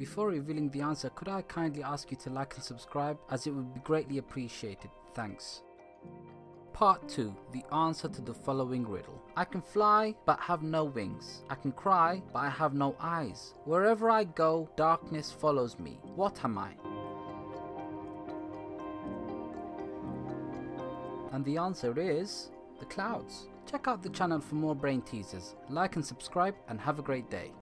Before revealing the answer, could I kindly ask you to like and subscribe as it would be greatly appreciated. Thanks. Part 2 The answer to the following riddle. I can fly but have no wings. I can cry but I have no eyes. Wherever I go, darkness follows me. What am I? And the answer is the clouds. Check out the channel for more brain teasers. Like and subscribe and have a great day.